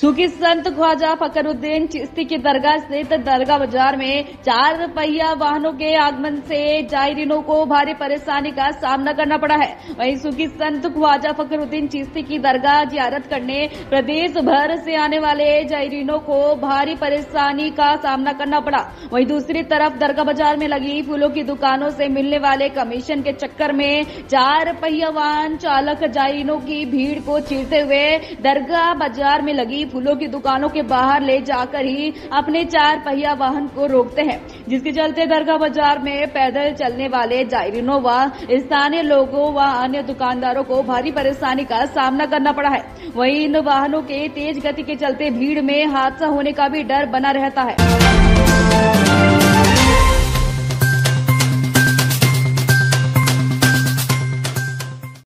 संत ख्वाजा फकरुद्दीन चिश्ती की दरगाह स्थित दरगाह बाज़ार में चार पहिया वाहनों के आगमन से जायरीनों को भारी परेशानी का सामना करना पड़ा है। वहीं सुखी संत ख्वाजा फकरुद्दीन चिश्ती की दरगाह जियारत करने प्रदेश भर से आने वाले जायरीनों को भारी परेशानी का सामना करना पड़ा। वहीं दूसरी तरफ़ दरगाह बाज़ार में लगी फूलों की दुकानों से मिलने वाले कमीशन के चक्कर में चार पहिया वाहन चालक जायरीनों की भीड़ को चीरते हुए दरगाह बाज़ार में लगी फूलों की दुकानों के बाहर ले जाकर ही अपने चार पहिया वाहन को रोकते हैं, जिसके चलते दरगाह बाज़ार में पैदल चलने वाले जायरीनों व स्थानीय लोगों व अन्य दुकानदारों को भारी परेशानी का सामना करना पड़ा है। वहीं इन वाहनों के तेज गति के चलते भीड़ में हादसा होने का भी डर बना रहता है।